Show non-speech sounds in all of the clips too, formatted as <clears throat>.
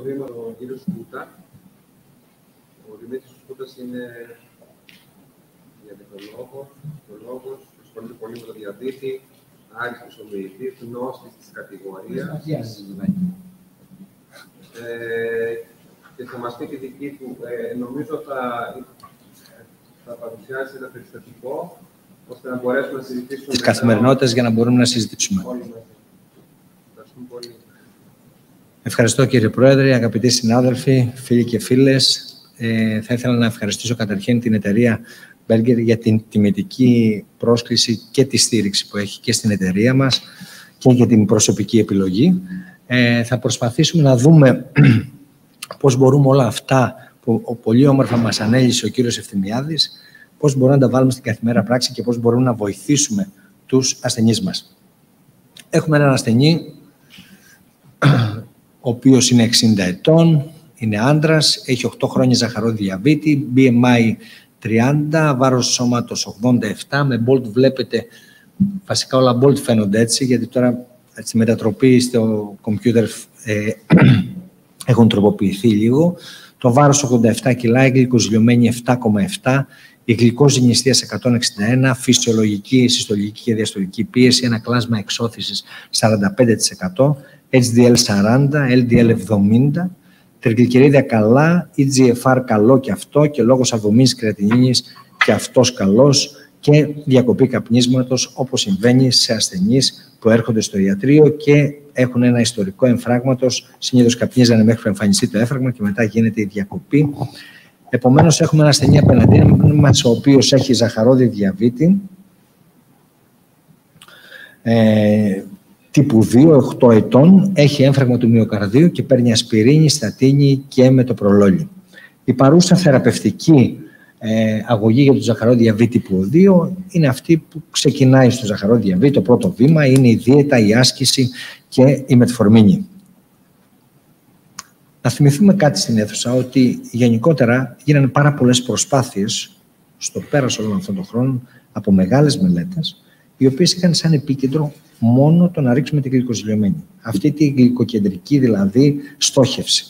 το βήμα τον κύριο Σκούτα. Ο Δημήτρης Σκούτας είναι διαβητολόγος, λόγος, ασχολείται πολύ με το διαβήτη, άριστος ομιλητής, γνώστης της κατηγορίας. Ε, και θα μας πει τη δική του. Ε, νομίζω θα, θα παρουσιάσει ένα περιστατικό, ώστε να μπορέσουμε να συζητήσουμε... Τις καθημερινότητες για να μπορούμε να συζητήσουμε. Όλοι μαζί. Ευχαριστούμε πολύ. Ευχαριστώ κύριε Πρόεδρε, αγαπητοί συνάδελφοι, φίλοι και φίλες. Ε, θα ήθελα να ευχαριστήσω καταρχήν την εταιρεία Berger για την τιμητική πρόσκληση και τη στήριξη που έχει και στην εταιρεία μας και για την προσωπική επιλογή. Ε, θα προσπαθήσουμε να δούμε <clears throat> πώς μπορούμε όλα αυτά που πολύ όμορφα μας ανέλησε ο κύριος Ευθυμιάδης, πώς μπορούμε να τα βάλουμε στην καθημερινή πράξη και πώς μπορούμε να βοηθήσουμε τους ασθενείς μας. Έχουμε έναν ασθενή ο οποίος είναι 60 ετών, είναι άντρας, έχει 8 χρόνια ζαχαρό διαβήτη, BMI 30, βάρος σώματος 87, με bold βλέπετε, βασικά όλα bold φαίνονται έτσι, γιατί τώρα έτσι, μετατροπή στο κομπιούτερ ε, <clears throat> έχουν τροποποιηθεί λίγο. Το βάρος 87 κιλά, η γλυκοζηλιωμένη 7,7, η γλυκόζη νηστείας 161, φυσιολογική, συστολική και διαστολική πίεση, ένα κλάσμα εξώθησης 45%, HDL 40, LDL 70, τριγλικερίδια καλά, EGFR καλό και αυτό και λόγος αβομής κρεατινίνης και αυτός καλός και διακοπή καπνίσματος όπως συμβαίνει σε ασθενείς που έρχονται στο ιατρείο και έχουν ένα ιστορικό εμφράγματος. Συνήθως καπνίζανε μέχρι που εμφανιστεί το έφραγμα και μετά γίνεται η διακοπή. Επομένως έχουμε ένα ασθενή απέναντί μας ο οποίος έχει ζαχαρόδι διαβήτη, ε, τύπου 2, 8 ετών, έχει έμφραγμα του μυοκαρδίου και παίρνει ασπιρίνη, στατίνη και με το προλόγιο. Η παρούσα θεραπευτική ε, αγωγή για το ζαχαρό διαβήτη τύπου 2 είναι αυτή που ξεκινάει στο ζαχαρό διαβήτη. Το πρώτο βήμα είναι η δίαιτα, η άσκηση και η μετφορμίνη. Να θυμηθούμε κάτι στην αίθουσα ότι γενικότερα γίνανε πάρα πολλές προσπάθειες στο πέρας όλων αυτών των χρόνων από μεγάλες μελέτες οι οποίες είχαν σαν επίκεντρο μόνο το να ρίξουμε την γλυκοζηλιωμένη. Αυτή τη γλυκοκεντρική δηλαδή στόχευση.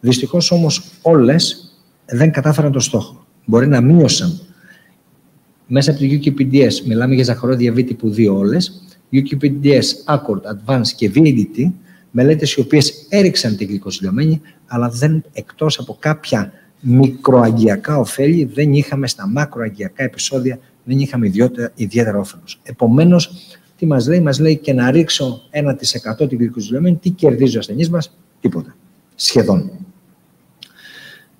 Δυστυχώς όμως όλες δεν κατάφεραν το στόχο. Μπορεί να μείωσαν μέσα από το UKPDS, μιλάμε για ζαχαρό διαβήτη που δύο όλες, UKPDS, Accord, Advance και VADT, μελέτες οι οποίες έριξαν την γλυκοζηλιωμένη, αλλά δεν εκτός από κάποια μικροαγγειακά ωφέλη, δεν είχαμε στα μακροαγγειακά επεισόδια, δεν είχαμε ιδιαίτερα, ιδιαίτερα όφελος. Επομένως, τι μας λέει, μας λέει και να ρίξω 1% την γλυκοζηλιωμένη, τι κερδίζει ο ασθενής μας, τίποτα. Σχεδόν.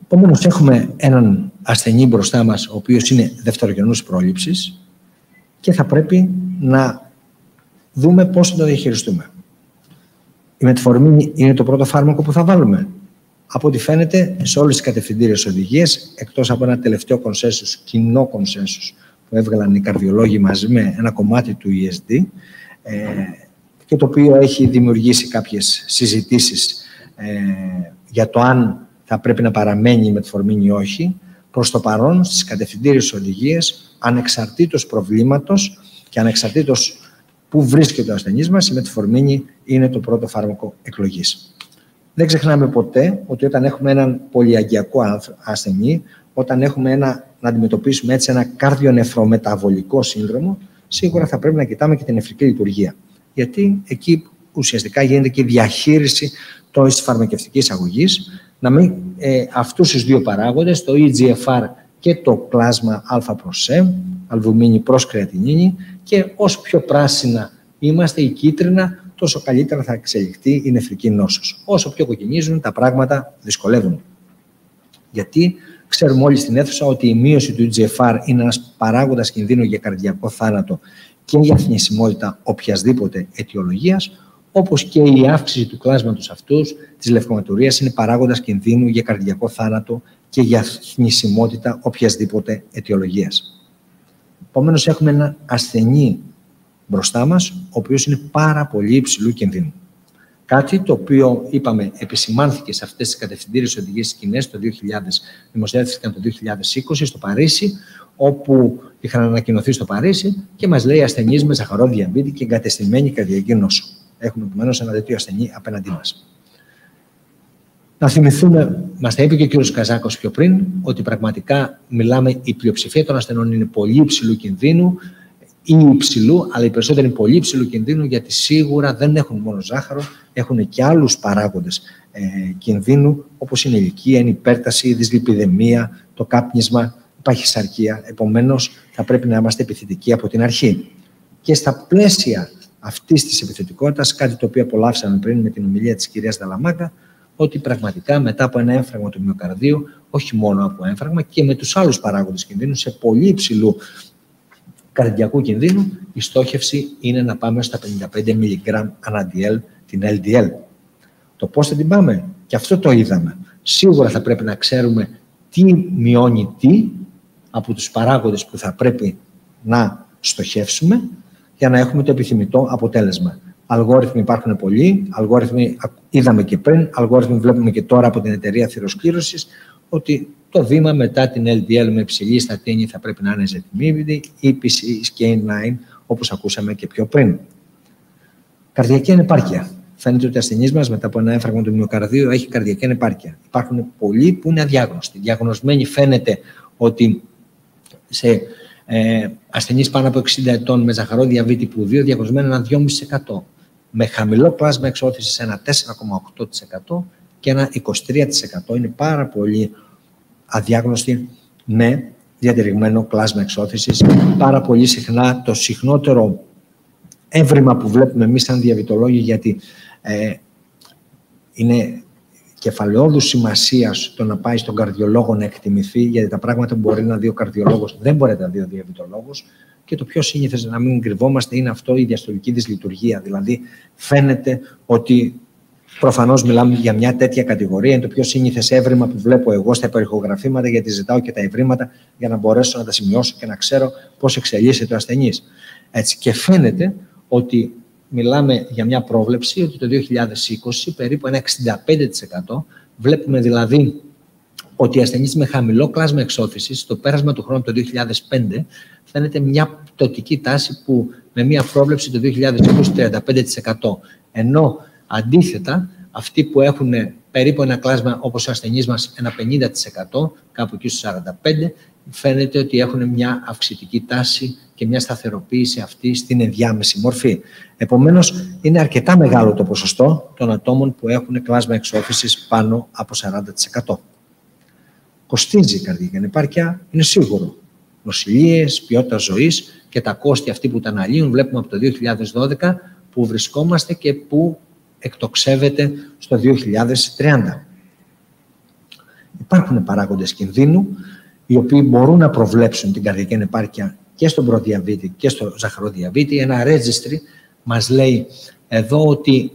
Επομένως, έχουμε έναν ασθενή μπροστά μας, ο οποίος είναι δευτερογενούς πρόληψης και θα πρέπει να δούμε πώς θα το διαχειριστούμε. Η μετφορμίνη είναι το πρώτο φάρμακο που θα βάλουμε. Από ό,τι φαίνεται, σε όλες τις κατευθυντήριες οδηγίες, εκτός από ένα τελευταίο κονσέσους, κοινό κονσέσους, που έβγαλαν οι καρδιολόγοι μαζί με ένα κομμάτι του ESD ε, και το οποίο έχει δημιουργήσει κάποιες συζητήσεις ε, για το αν θα πρέπει να παραμένει η μετφορμίνη ή όχι. Προς το παρόν, στις κατευθυντήριες οδηγίες, ανεξαρτήτως προβλήματος και ανεξαρτήτως που βρίσκεται ο ασθενής μας, η μετφορμίνη είναι το πρώτο φάρμακο εκλογής. Δεν ξεχνάμε ποτέ ότι όταν έχουμε έναν πολυαγκιακό ασθενή, όταν έχουμε ένα, να αντιμετωπίσουμε έτσι ένα καρδιονεφρομεταβολικό σύνδρομο, σίγουρα θα πρέπει να κοιτάμε και την νεφρική λειτουργία. Γιατί εκεί ουσιαστικά γίνεται και η διαχείριση της φαρμακευτικής αγωγής, να μην ε, αυτούς τους δύο παράγοντες, το EGFR και το κλάσμα α προς ε, αλβουμίνη προς κρεατινίνη και όσο πιο πράσινα είμαστε η κίτρινα, τόσο καλύτερα θα εξελιχθεί η νεφρική νόσος. Όσο πιο κοκκινίζουν, τα πράγματα δυσκολεύουν. Γιατί ξέρουμε όλοι στην αίθουσα ότι η μείωση του EGFR είναι ένας παράγοντας κινδύνου για καρδιακό θάνατο και για θνησιμότητα οποιασδήποτε αιτιολογίας, όπως και η αύξηση του κλάσματος αυτούς της λευκοματουρίας είναι παράγοντας κινδύνου για καρδιακό θάνατο και για θνησιμότητα οποιασδήποτε αιτιολογίας. Επομένως, έχουμε ένα ασθενή μπροστά μας, ο οποίος είναι πάρα πολύ υψηλού κινδύνου. Κάτι το οποίο, είπαμε, επισημάνθηκε σε αυτές τις κατευθυντήριες οδηγίες κοινέ το 2000, δημοσιεύτηκαν το 2020 στο Παρίσι, όπου είχαν ανακοινωθεί στο Παρίσι και μας λέει ασθενείς με ζαχαρό διαβήτη και εγκατεστημένη καρδιακή νόσο. Έχουμε επομένως ένα τέτοιο ασθενή απέναντί μας. Να θυμηθούμε, μας τα είπε και ο κ. Καζάκος πιο πριν, ότι πραγματικά μιλάμε, η πλειοψηφία των ασθενών είναι πολύ υψηλού κινδύνου ή υψηλού, αλλά οι περισσότεροι είναι πολύ υψηλού κινδύνου, γιατί σίγουρα δεν έχουν μόνο ζάχαρο, έχουν και άλλους παράγοντες ε, κινδύνου, όπως είναι η ηλικία, η υπέρταση, η δυσλιπιδεμία, το κάπνισμα, υπάρχει σαρκία. Επομένως, θα πρέπει να είμαστε επιθετικοί από την αρχή. Και στα πλαίσια αυτής της επιθετικότητας, κάτι το οποίο απολαύσαμε πριν με την ομιλία της κυρίας Δαλαμάκα, ότι πραγματικά μετά από ένα έμφραγμα του μυοκαρδίου, όχι μόνο από έμφραγμα και με τους άλλους παράγοντες κινδύνου, σε πολύ υψηλού καρδιακού κινδύνου, η στόχευση είναι να πάμε στα 55 mg ανά την LDL. Το πώς θα την πάμε, και αυτό το είδαμε. Σίγουρα θα πρέπει να ξέρουμε τι μειώνει τι από τους παράγοντες που θα πρέπει να στοχεύσουμε για να έχουμε το επιθυμητό αποτέλεσμα. Αλγόριθμοι υπάρχουν πολλοί, αλγόριθμοι είδαμε και πριν, αλγόριθμοι βλέπουμε και τώρα από την εταιρεία θηροσκλήρωσης, ότι το βήμα μετά την LDL με υψηλή στατίνη θα πρέπει να είναι ζετιμίβιδη ή PCSK9, όπως ακούσαμε και πιο πριν. Καρδιακή ανεπάρκεια. Φαίνεται ότι ο ασθενής μας μετά από ένα έμφραγμα του μυοκαρδίου έχει καρδιακή ανεπάρκεια. Υπάρχουν πολλοί που είναι αδιάγνωστοι. Διαγνωσμένοι φαίνεται ότι σε ε, ασθενείς πάνω από 60 ετών με ζαχαρό διαβήτη που 2 διαγνωσμένο ένα 2,5%. Με χαμηλό πλάσμα εξώθησης ένα 4,8% και ένα 23% είναι πάρα πολύ αδιάγνωστοι με διατηρηγμένο κλάσμα εξώθησης. Πάρα πολύ συχνά το συχνότερο έβριμα που βλέπουμε εμείς σαν διαβητολόγοι, γιατί ε, είναι κεφαλαιόδους σημασίας το να πάει στον καρδιολόγο να εκτιμηθεί, γιατί τα πράγματα που μπορεί να δει ο καρδιολόγος δεν μπορεί να δει ο διαβητολόγος. Και το πιο σύνηθες να μην κρυβόμαστε είναι αυτό η διαστολική δυσλειτουργία. Δηλαδή, φαίνεται ότι Προφανώς μιλάμε για μια τέτοια κατηγορία. Είναι το πιο σύνηθες έβριμα που βλέπω εγώ στα υπερηχογραφήματα, γιατί ζητάω και τα ευρήματα για να μπορέσω να τα σημειώσω και να ξέρω πώς εξελίσσεται ο ασθενής. Έτσι. Και φαίνεται ότι μιλάμε για μια πρόβλεψη ότι το 2020 περίπου ένα 65% βλέπουμε δηλαδή ότι οι ασθενείς με χαμηλό κλάσμα εξώθησης, στο πέρασμα του χρόνου το 2005, φαίνεται μια πτωτική τάση που με μια πρόβλεψη το 2020 35%. Ενώ Αντίθετα, αυτοί που έχουν περίπου ένα κλάσμα όπως ο ασθενής μας, ένα 50%, κάπου εκεί στους 45%, φαίνεται ότι έχουν μια αυξητική τάση και μια σταθεροποίηση αυτή στην ενδιάμεση μορφή. Επομένως, είναι αρκετά μεγάλο το ποσοστό των ατόμων που έχουν κλάσμα εξώθησης πάνω από 40%. Κοστίζει η καρδιακή ανεπάρκεια, είναι σίγουρο. Νοσηλίες, ποιότητα ζωής και τα κόστη αυτοί που τα αναλύουν βλέπουμε από το 2012 που βρισκόμαστε και που εκτοξεύεται στο 2030. Υπάρχουν παράγοντες κινδύνου, οι οποίοι μπορούν να προβλέψουν την καρδιακή επάρκεια και στον προδιαβήτη και στο ζαχαροδιαβήτη. Ένα registry μας λέει εδώ ότι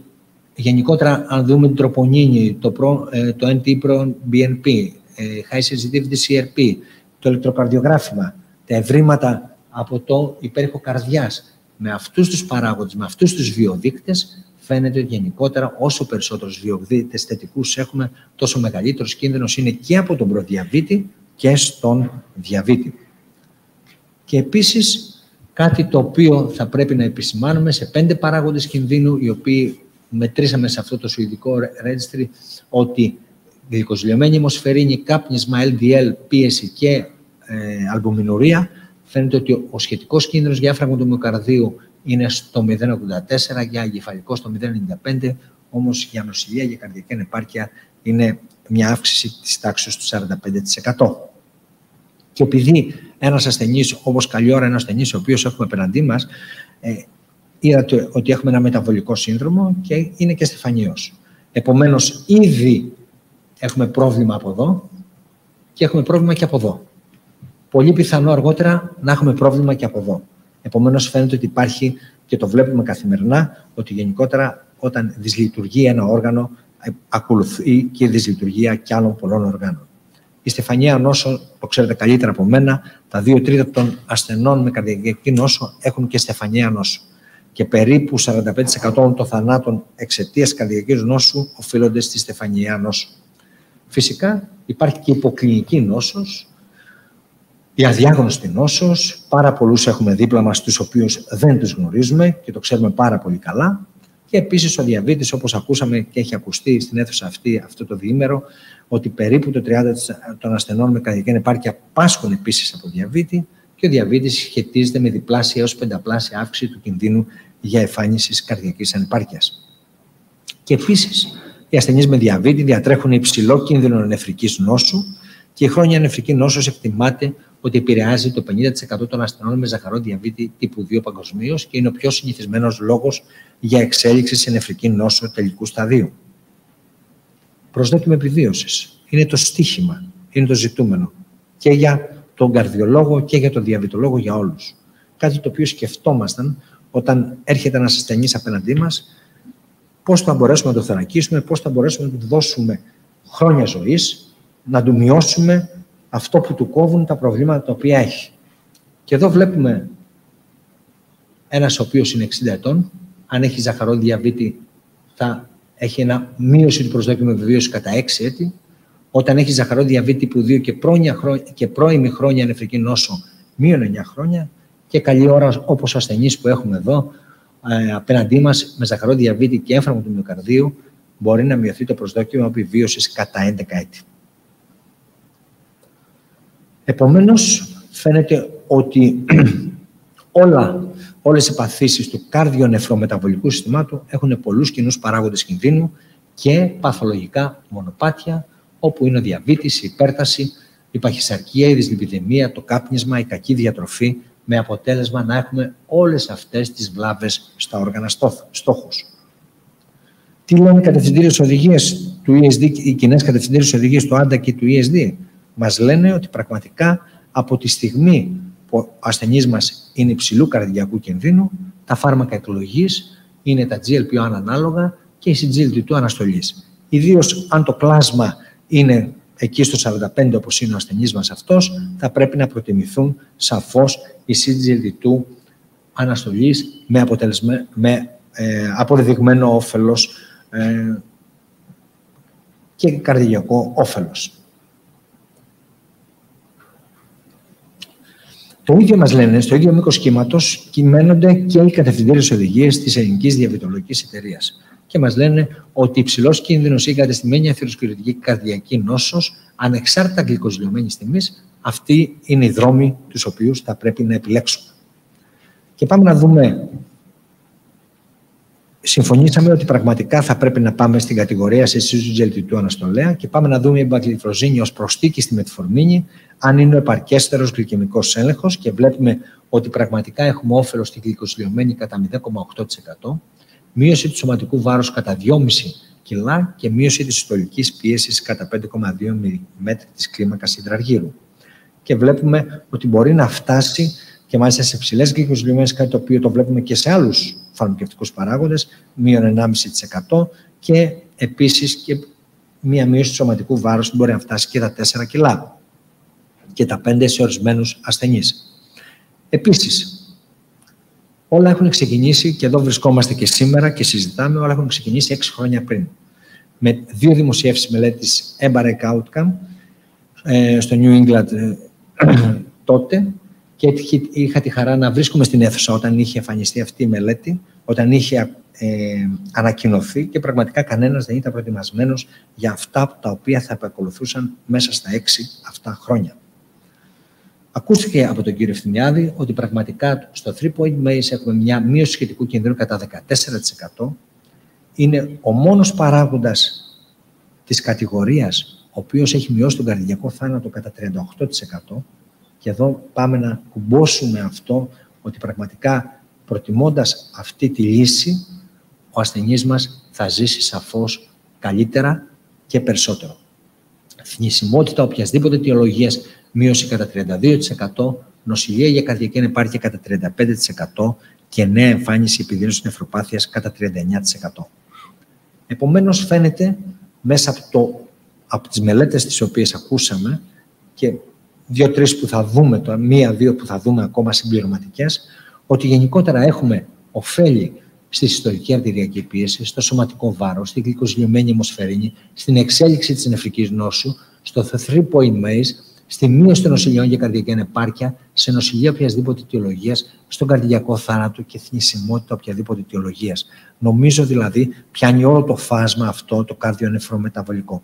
γενικότερα αν δούμε την τροπονίνη, το, προ, ε, το NT-BNP, ε, high sensitivity CRP, το ηλεκτροκαρδιογράφημα, τα ευρήματα από το υπέρηχο καρδιάς, με αυτούς τους παράγοντες, με αυτούς τους βιοδείκτες, φαίνεται ότι γενικότερα όσο περισσότερους διοκτήτες θετικούς έχουμε, τόσο μεγαλύτερος κίνδυνος είναι και από τον προδιαβήτη και στον διαβήτη. Και επίσης κάτι το οποίο θα πρέπει να επισημάνουμε σε πέντε παράγοντες κινδύνου, οι οποίοι μετρήσαμε σε αυτό το σουηδικό registry, ότι γλυκοζηλιωμένη αιμοσφαιρίνη, κάπνισμα, LDL, πίεση και ε, αλμπομινουρία, φαίνεται ότι ο σχετικός κίνδυνος για έφραγμα του μυοκαρδίου είναι στο 0,84, για εγκεφαλικό στο 0,95, όμως για νοσηλεία, για καρδιακή ανεπάρκεια είναι μια αύξηση της τάξης του 45%. Και επειδή ένας ασθενής, όπως καλή ώρα ένας ασθενής, ο οποίος έχουμε απέναντί μας, ε, είδατε ότι έχουμε ένα μεταβολικό σύνδρομο και είναι και στεφανίος. Επομένως, ήδη έχουμε πρόβλημα από εδώ και έχουμε πρόβλημα και από εδώ. Πολύ πιθανό αργότερα να έχουμε πρόβλημα και από εδώ. Επομένως φαίνεται ότι υπάρχει και το βλέπουμε καθημερινά ότι γενικότερα όταν δυσλειτουργεί ένα όργανο ε, ακολουθεί και η δυσλειτουργία και άλλων πολλών οργάνων. Η στεφανία νόσο, το ξέρετε καλύτερα από μένα, τα δύο τρίτα των ασθενών με καρδιακή νόσο έχουν και στεφανία νόσο. Και περίπου 45% των θανάτων εξαιτίας καρδιακής νόσου οφείλονται στη στεφανία νόσο. Φυσικά υπάρχει και υποκλινική νόσος, η αδιάγνωστη νόσος, πάρα πολλούς έχουμε δίπλα μας, τους οποίους δεν τους γνωρίζουμε και το ξέρουμε πάρα πολύ καλά. Και επίσης ο διαβήτης, όπως ακούσαμε και έχει ακουστεί στην αίθουσα αυτή αυτό το διήμερο, ότι περίπου το 30% των ασθενών με καρδιακή ανεπάρκεια πάσχουν επίσης από διαβήτη και ο διαβήτης σχετίζεται με διπλάσια έως πενταπλάσια αύξηση του κινδύνου για εμφάνισης καρδιακής ανεπάρκειας. Και επίσης, οι ασθενείς με διαβήτη διατρέχουν υψηλό κίνδυνο νεφρικής νόσου και η χρόνια νεφρική νόσος εκτιμάται ότι επηρεάζει το 50% των ασθενών με ζαχαρό διαβήτη τύπου 2 παγκοσμίως και είναι ο πιο συνηθισμένος λόγος για εξέλιξη σε νεφρική νόσο τελικού σταδίου. Προσδόκιμο επιβίωσης. Είναι το στίχημα, είναι το ζητούμενο και για τον καρδιολόγο και για τον διαβητολόγο για όλους. Κάτι το οποίο σκεφτόμασταν όταν έρχεται ένας ασθενής απέναντί μας, πώς θα μπορέσουμε να το θωρακίσουμε, πώς θα μπορέσουμε να του δώσουμε χρόνια ζωής, να του μειώσουμε αυτό που του κόβουν τα προβλήματα τα οποία έχει. Και εδώ βλέπουμε ένας ο οποίος είναι 60 ετών, αν έχει ζαχαρό διαβήτη θα έχει ένα μείωση του προσδόκιμου επιβίωση κατά 6 έτη. Όταν έχει ζαχαρό διαβήτη που 2 και, και πρώιμη χρόνια νεφρική νόσο, μείον 9 χρόνια. Και καλή ώρα όπως ο ασθενής που έχουμε εδώ, ε, απέναντί μας με ζαχαρό διαβήτη και έμφραμο του μυοκαρδίου, μπορεί να μειωθεί το προσδόκιμο επιβίωση κατά 11 έτη. Επομένως, φαίνεται ότι <clears throat> όλα, όλες οι παθήσεις του καρδιονεφρομεταβολικού συστημάτου έχουν πολλούς κοινούς παράγοντες κινδύνου και παθολογικά μονοπάτια, όπου είναι ο διαβήτης, η υπέρταση, η παχυσαρκία, η δυσλιπιδεμία, το κάπνισμα, η κακή διατροφή, με αποτέλεσμα να έχουμε όλες αυτές τις βλάβες στα όργανα στόχους. Τι λένε οι κατευθυντήριες οδηγίες του ESD, οι κοινές κατευθυντήριες οδηγίες του ANDA και του ESD μας λένε ότι πραγματικά από τη στιγμή που ο ασθενής μας είναι υψηλού καρδιακού κινδύνου, τα φάρμακα εκλογής είναι τα GLP-1 ανάλογα και η SGLT2 αναστολής. Ιδίως αν το πλάσμα είναι εκεί στο 45 όπως είναι ο ασθενής μας αυτός, θα πρέπει να προτιμηθούν σαφώς οι SGLT2 αναστολής με, με ε, αποδεδειγμένο όφελος ε, και καρδιακό όφελος. Το ίδιο μας λένε, στο ίδιο μήκος κύματος κυμαίνονται και οι κατευθυντήριες οδηγίες της Ελληνικής Διαβητολογικής Εταιρείας. Και μας λένε ότι υψηλός κίνδυνος ή κατεστημένη αθυροσκληρωτική καρδιακή νόσος, ανεξάρτητα γλυκοζηλωμένη τιμής, αυτοί είναι οι δρόμοι τους οποίους θα πρέπει να επιλέξουμε. Και πάμε να δούμε συμφωνήσαμε ότι πραγματικά θα πρέπει να πάμε στην κατηγορία σε συζουτζελτιτού αναστολέα και πάμε να δούμε η μπακλιφροζίνη ως προστίκη στη μετφορμίνη, αν είναι ο επαρκέστερος γλυκαιμικός έλεγχος και βλέπουμε ότι πραγματικά έχουμε όφελος στη γλυκοσλιωμένη κατά 0,8%, μείωση του σωματικού βάρους κατά 2,5 κιλά και μείωση της συστολικής πίεσης κατά 5,2 mm της κλίμακας υδραργύρου. Και βλέπουμε ότι μπορεί να φτάσει και μάλιστα σε ψηλές γλυκοσλιωμένε, κάτι το οποίο το βλέπουμε και σε άλλους φαρμακευτικούς παράγοντες, μείον 1,5% και επίσης και μία μείωση του σωματικού βάρους που μπορεί να φτάσει και τα 4 κιλά και τα 5 σε ορισμένους ασθενείς. Επίσης, όλα έχουν ξεκινήσει και εδώ βρισκόμαστε και σήμερα και συζητάμε, όλα έχουν ξεκινήσει 6 χρόνια πριν. Με δύο δημοσιεύσεις μελέτης Embarek Outcome ε, στο New England ε, <clears throat> τότε και είχα τη χαρά να βρίσκομαι στην αίθουσα όταν είχε εμφανιστεί αυτή η μελέτη, όταν είχε ε, ανακοινωθεί και πραγματικά κανένας δεν ήταν προετοιμασμένος για αυτά τα οποία θα επακολουθούσαν μέσα στα έξι αυτά χρόνια. Ακούστηκε από τον κύριο Ευθυνιάδη ότι πραγματικά στο 3-point maze έχουμε μια μείωση σχετικού κινδύνου κατά 14%. Είναι ο μόνος παράγοντας της κατηγορίας ο οποίος έχει μειώσει τον καρδιακό θάνατο κατά 38%. Και εδώ πάμε να κουμπώσουμε αυτό ότι πραγματικά προτιμώντας αυτή τη λύση, ο ασθενής μας θα ζήσει σαφώς καλύτερα και περισσότερο. Θνησιμότητα οποιασδήποτε αιτιολογίας μείωση κατά 32%, νοσηλεία για καρδιακή ανεπάρκεια κατά 35% και νέα εμφάνιση επιδείνωσης νευροπάθειας κατά 39%. Επομένως, φαίνεται μέσα από, το, από τις μελέτες τις οποίες ακούσαμε και δύο-τρεις που θα δούμε τώρα, μία-δύο που θα δούμε ακόμα συμπληρωματικές, ότι γενικότερα έχουμε ωφέλη στη συστολική αρτηριακή πίεση, στο σωματικό βάρος, στην γλυκοζηλιωμένη αιμοσφαιρίνη, στην εξέλιξη της νεφρικής νόσου, στο 3-point maze, στη μείωση των νοσηλιών για καρδιακή ανεπάρκεια, σε νοσηλεία οποιασδήποτε αιτιολογίας, στον καρδιακό θάνατο και θνησιμότητα οποιαδήποτε αιτιολογίας. Νομίζω δηλαδή πιάνει όλο το φάσμα αυτό το καρδιονεφρομεταβολικό.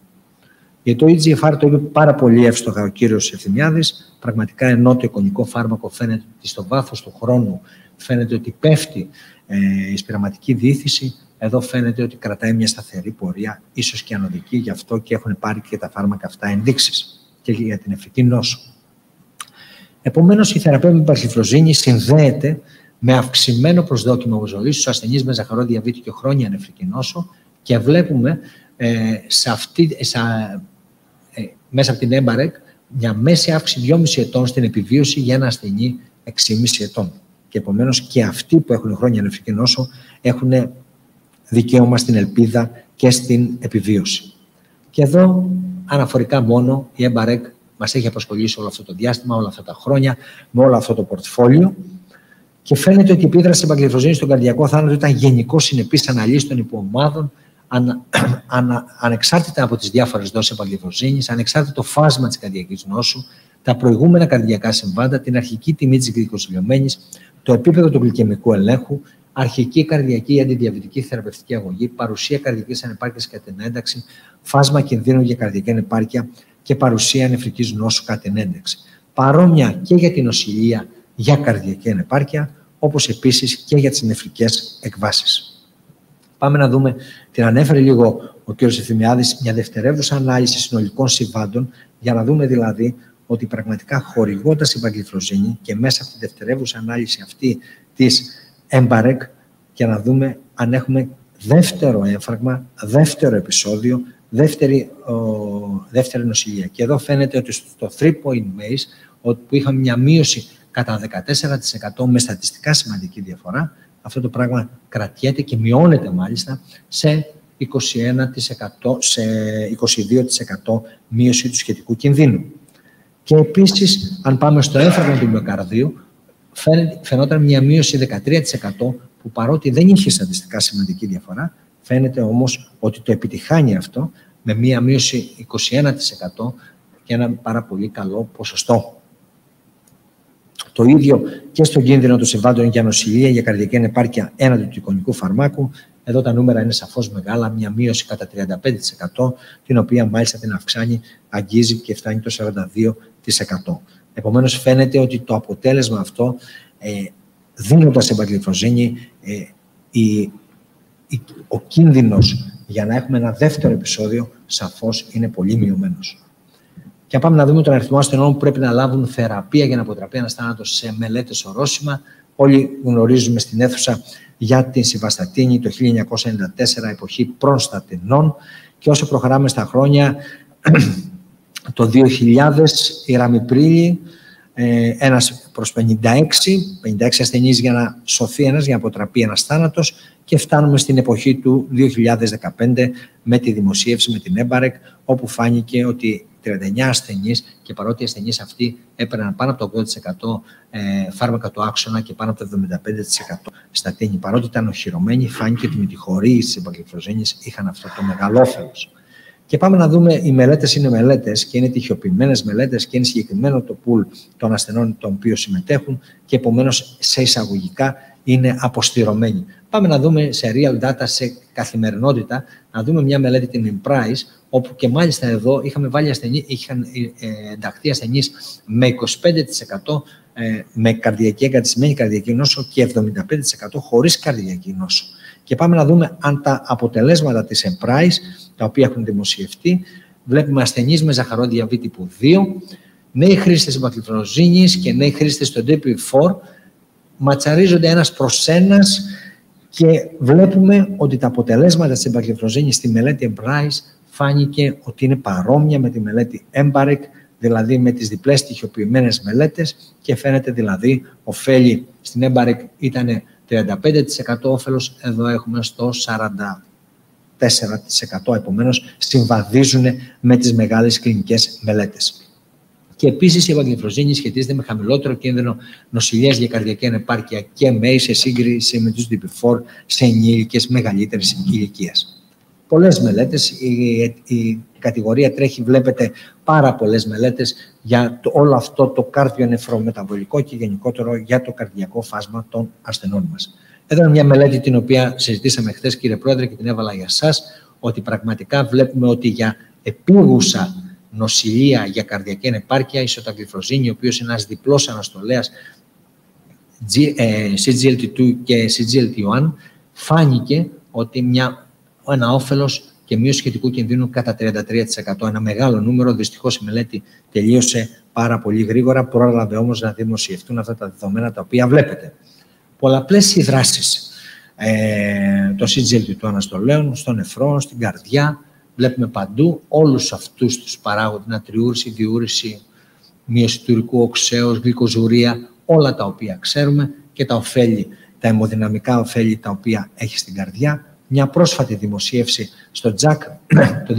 Για το EGFR το είπε πάρα πολύ εύστοχα ο κύριος Ευθυμιάδης. Πραγματικά ενώ το εικονικό φάρμακο φαίνεται ότι στο βάθος του χρόνου φαίνεται ότι πέφτει ε, η σπειραματική διήθηση, εδώ φαίνεται ότι κρατάει μια σταθερή πορεία, ίσως και ανωδική, γι' αυτό και έχουν πάρει και τα φάρμακα αυτά ενδείξεις και για την εφητή νόσο. Επομένως, η θεραπεία με παρχυφροζήνη συνδέεται με αυξημένο προσδόκιμο ζωής στους ασθενείς με ζαχαρό διαβήτη και χρόνια νεφρική νόσο και βλέπουμε ε, σε αυτή, σε, ε, μέσα από την έμπαρεκ μια μέση αύξηση 2,5 ετών στην επιβίωση για ένα ασθενή 6,5 ετών. Και επομένως και αυτοί που έχουν χρόνια νεφρική νόσο έχουν δικαίωμα στην ελπίδα και στην επιβίωση. Και εδώ αναφορικά μόνο η έμπαρεκ μας έχει απασχολήσει όλο αυτό το διάστημα, όλα αυτά τα χρόνια, με όλο αυτό το πορτφόλιο. Και φαίνεται ότι η επίδραση της εμπαγγελματική στον καρδιακό θάνατο ήταν γενικώς συνεπής αναλύση των υποομάδων, αν, <clears throat> αν, ανεξάρτητα από τις διάφορες δόσεις εμπαγγελματική, ανεξάρτητα το φάσμα της καρδιακής νόσου, τα προηγούμενα καρδιακά συμβάντα, την αρχική τιμή της γλυκοσυλιωμένη, το επίπεδο του γλυκαιμικού ελέγχου, αρχική καρδιακή αντιδιαβητική θεραπευτική αγωγή, παρουσία καρδιακής ανεπάρκειας κατά την ένταξη, φάσμα κινδύνου για καρδιακή ανεπάρκεια και παρουσία νεφρικής νόσου κατά την ένταξη. Παρόμοια και για την νοσηλεία για καρδιακή ανεπάρκεια, όπως επίσης και για τις νεφρικές εκβάσεις. Πάμε να δούμε, την ανέφερε λίγο ο κ. Ευθυμιάδης, μια δευτερεύουσα ανάλυση συνολικών συμβάντων, για να δούμε δηλαδή ότι πραγματικά χορηγώντας η παγκληφροζήνη και μέσα από τη δευτερεύουσα ανάλυση αυτή της Εμπαρεκ, για να δούμε αν έχουμε δεύτερο έμφραγμα, δεύτερο επεισόδιο, δεύτερη, ο, δεύτερη νοσηλεία. Και εδώ φαίνεται ότι στο 3 point maze, που είχαμε μια μείωση κατά 14% με στατιστικά σημαντική διαφορά, αυτό το πράγμα κρατιέται και μειώνεται μάλιστα σε 21%, σε 22% μείωση του σχετικού κινδύνου. Και επίσης, αν πάμε στο έμφραγμα του μυοκαρδίου, φαινόταν μια μείωση 13% που παρότι δεν είχε στατιστικά σημαντική διαφορά, φαίνεται όμως ότι το επιτυχάνει αυτό με μια μείωση 21% και ένα πάρα πολύ καλό ποσοστό. Το ίδιο και στον κίνδυνο των συμβάντων για νοσηλεία, για καρδιακή ανεπάρκεια έναντι του εικονικού φαρμάκου. Εδώ τα νούμερα είναι σαφώς μεγάλα, μια μείωση κατά 35%, την οποία μάλιστα την αυξάνει, αγγίζει και φτάνει το 42%. Επομένως, φαίνεται ότι το αποτέλεσμα αυτό, ε, δίνοντας εμπαγγελφροζήνη, ε, η, ο κίνδυνος για να έχουμε ένα δεύτερο επεισόδιο, σαφώς είναι πολύ μειωμένος. Και πάμε να δούμε τον αριθμό ασθενών που πρέπει να λάβουν θεραπεία για να αποτραπεί ένα θάνατο σε μελέτες ορόσημα. Όλοι γνωρίζουμε στην αίθουσα για την συμβαστατίνη το 1994, εποχή προστατινών. Και όσο προχωράμε στα χρόνια, <clears throat> το 2000 η Ραμιπρίλη, ε, ένας προς 56, 56 ασθενείς για να σωθεί ένας, για να αποτραπεί ένας θάνατος και φτάνουμε στην εποχή του 2015 με τη δημοσίευση, με την Έμπαρεκ, όπου φάνηκε ότι 39 ασθενείς και παρότι οι ασθενείς αυτοί έπαιρναν πάνω από το 80% ε, φάρμακα του άξονα και πάνω από το 75% στατίνη. Παρότι ήταν οχυρωμένοι, φάνηκε ότι με της χορήγηση της είχαν αυτό το μεγάλο όφελος. Και πάμε να δούμε, οι μελέτες είναι μελέτες και είναι τυχιοποιημένες μελέτες και είναι συγκεκριμένο το πουλ των ασθενών των οποίων συμμετέχουν και επομένως σε εισαγωγικά είναι αποστηρωμένοι. Πάμε να δούμε σε real data, σε καθημερινότητα, να δούμε μια μελέτη την Imprice, όπου και μάλιστα εδώ είχαμε βάλει ασθενεί, είχαν ε, ε, ενταχθεί ασθενείς με 25% ε, με καρδιακή εγκατεστημένη καρδιακή νόσο και 75% χωρίς καρδιακή νόσο. Και πάμε να δούμε αν τα αποτελέσματα της Emprise, τα οποία έχουν δημοσιευτεί, βλέπουμε ασθενείς με ζαχαρό διαβήτη τύπου 2, νέοι χρήστες υπακλητροζήνης και νέοι χρήστες στο DP4, ματσαρίζονται ένας προς ένας και βλέπουμε ότι τα αποτελέσματα της εμπαρκεφροζήνης στη μελέτη Emprise φάνηκε ότι είναι παρόμοια με τη μελέτη Embarek, δηλαδή με τις διπλές στοιχειοποιημένες μελέτες και φαίνεται δηλαδή ωφέλη στην Embarek ήταν 35% όφελος, εδώ έχουμε στο 44%. Επομένως, συμβαδίζουν με τις μεγάλες κλινικές μελέτες. Και επίσης η ευαγγελφροζήνη σχετίζεται με χαμηλότερο κίνδυνο νοσηλείας για καρδιακή ανεπάρκεια και ΜΕΗ σε σύγκριση με τους DP4 σε ενήλικες μεγαλύτερης ηλικίας. Πολλές μελέτες. Η, η κατηγορία τρέχει, βλέπετε, πάρα πολλές μελέτες για το, όλο αυτό το καρδιονεφρομεταβολικό και γενικότερο για το καρδιακό φάσμα των ασθενών μας. Εδώ είναι μια μελέτη την οποία συζητήσαμε χθες, κύριε Πρόεδρε, και την έβαλα για εσά, ότι πραγματικά βλέπουμε ότι για επίγουσα νοσηλεία για καρδιακή ανεπάρκεια, η σωταγλυφροζίνη, ο οποίος είναι ένας διπλός αναστολέας CGLT2 και CGLT1, φάνηκε ότι μια, ένα όφελος και μείωση σχετικού κινδύνου κατά 33%. Ένα μεγάλο νούμερο. Δυστυχώς η μελέτη τελείωσε πάρα πολύ γρήγορα. Πρόλαβε όμως να δημοσιευτούν αυτά τα δεδομένα τα οποία βλέπετε. Πολλαπλές οι δράσεις ε, το CGLT2 αναστολέων, στο νεφρό, στην καρδιά. Βλέπουμε παντού όλους αυτούς τους παράγοντες, νατριούρηση, διούρηση, μείωση του ουρικού οξέως, γλυκοζουρία, όλα τα οποία ξέρουμε και τα ωφέλη, τα αιμοδυναμικά ωφέλη τα οποία έχει στην καρδιά. Μια πρόσφατη δημοσίευση στο JAC <clears throat> το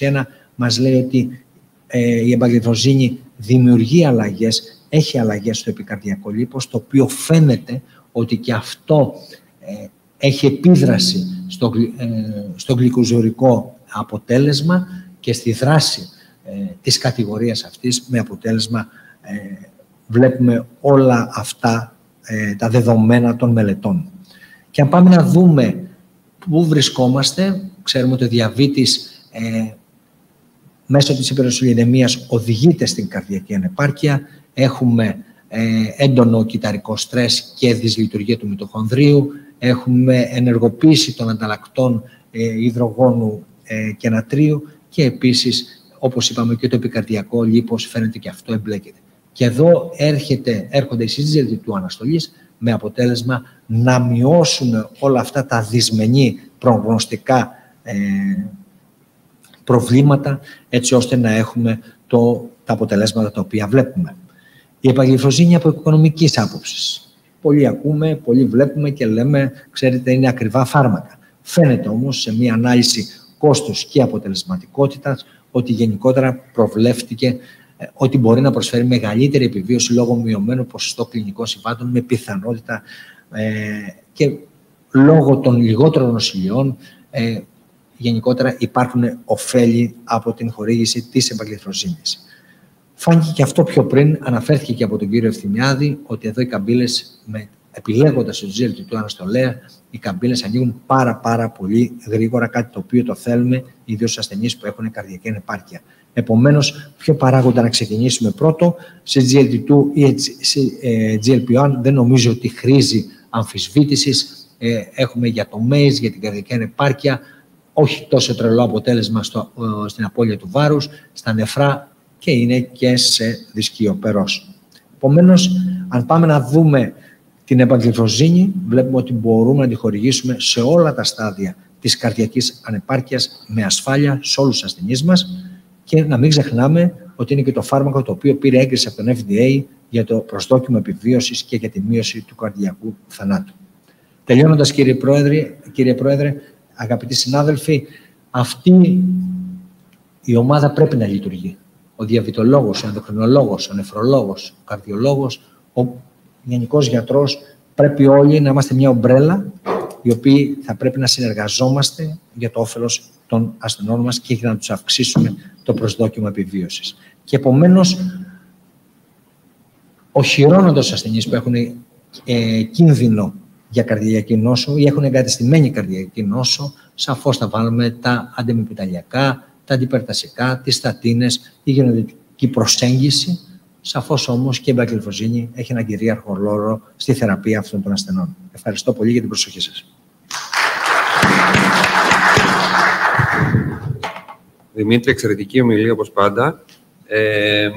2021 μας λέει ότι ε, η εμπαγλυφροζίνη δημιουργεί αλλαγές, έχει αλλαγές στο επικαρδιακό λίπος, το οποίο φαίνεται ότι και αυτό ε, έχει επίδραση στο, ε, στο γλυκοζωρικό αποτέλεσμα και στη δράση ε, της κατηγορίας αυτής με αποτέλεσμα βλέπουμε όλα αυτά τα δεδομένα των μελετών. Και αν πάμε να δούμε πού βρισκόμαστε, ξέρουμε ότι ο διαβήτης μέσω της υπεροσουλιδεμίας οδηγείται στην καρδιακή ανεπάρκεια, έχουμε έντονο κυταρικό στρες και δυσλειτουργία του μυτοχονδρίου, έχουμε ενεργοποίηση των ανταλλακτών ε, υδρογόνου ε, και νατρίου και επίσης, όπως είπαμε, και το επικαρδιακό λίπος φαίνεται και αυτό εμπλέκεται. Και εδώ έρχεται, έρχονται οι συζήτητοι του αναστολής με αποτέλεσμα να μειώσουν όλα αυτά τα δυσμενή προγνωστικά ε, προβλήματα έτσι ώστε να έχουμε το, τα αποτελέσματα τα οποία βλέπουμε. Η επαγγελφοζήνη από οικονομικής άποψης Πολλοί ακούμε, πολλοί βλέπουμε και λέμε, ξέρετε, είναι ακριβά φάρμακα. Φαίνεται όμως σε μια ανάλυση κόστους και αποτελεσματικότητας ότι γενικότερα προβλέφτηκε ε, ότι μπορεί να προσφέρει μεγαλύτερη επιβίωση λόγω μειωμένου ποσοστό κλινικών συμβάντων με πιθανότητα ε, και λόγω των λιγότερων νοσηλειών ε, γενικότερα υπάρχουν ωφέλη από την χορήγηση της εμπαγγελφροζήνης. Φάνηκε και αυτό πιο πριν, αναφέρθηκε και από τον κύριο Ευθυμιάδη, ότι εδώ οι καμπύλες, επιλέγοντας το GLT του αναστολέα, οι καμπύλες ανοίγουν πάρα, πάρα πολύ γρήγορα, κάτι το οποίο το θέλουμε, ιδίως στου ασθενείς που έχουν καρδιακή ανεπάρκεια. Επομένως, ποιο παράγοντα να ξεκινήσουμε πρώτο, σε GLT2 ή σε GLP1, δεν νομίζω ότι χρήζει αμφισβήτησης. Ε, έχουμε για το MACE, για την καρδιακή ανεπάρκεια, όχι τόσο τρελό αποτέλεσμα στο, ε, στην απώλεια του βάρους, στα νεφρά και είναι και σε δισκείο περός. Επομένως, αν πάμε να δούμε την επαγγελφοζήνη, βλέπουμε ότι μπορούμε να τη χορηγήσουμε σε όλα τα στάδια της καρδιακής ανεπάρκειας με ασφάλεια σε όλους τους ασθενείς μας και να μην ξεχνάμε ότι είναι και το φάρμακο το οποίο πήρε έγκριση από τον FDA για το προσδόκιμο επιβίωσης και για τη μείωση του καρδιακού θανάτου. Τελειώνοντας, κύριε Πρόεδρε, κύριε Πρόεδρε αγαπητοί συνάδελφοι, αυτή η ομάδα πρέπει να λειτουργεί ο διαβητολόγος, ο ενδοκρινολόγος, ο νεφρολόγος, ο καρδιολόγος, ο γενικός γιατρός, πρέπει όλοι να είμαστε μια ομπρέλα, οι οποίοι θα πρέπει να συνεργαζόμαστε για το όφελος των ασθενών μας και για να τους αυξήσουμε το προσδόκιμο επιβίωσης. Και επομένως, οχυρώνοντας ασθενείς που έχουν ε, κίνδυνο για καρδιακή νόσο ή έχουν εγκατεστημένη καρδιακή νόσο, σαφώς θα βάλουμε τα αντιμεπιταλιακά, τα αντιπερτασικά, τις στατίνες, η γενοδυτική προσέγγιση. Σαφώς όμως και η μπακλιφοζίνη έχει έναν κυρίαρχο ρόλο στη θεραπεία αυτών των ασθενών. Ευχαριστώ πολύ για την προσοχή σας. Δημήτρη, εξαιρετική ομιλία όπως πάντα. Ε,